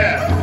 Yeah.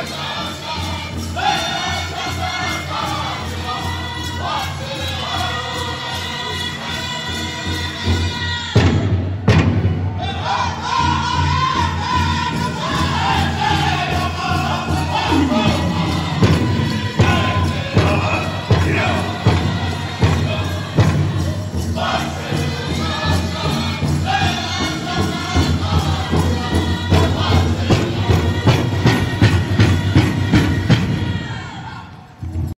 Come on!